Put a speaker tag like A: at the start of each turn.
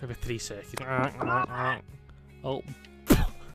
A: Maybe three seconds. oh,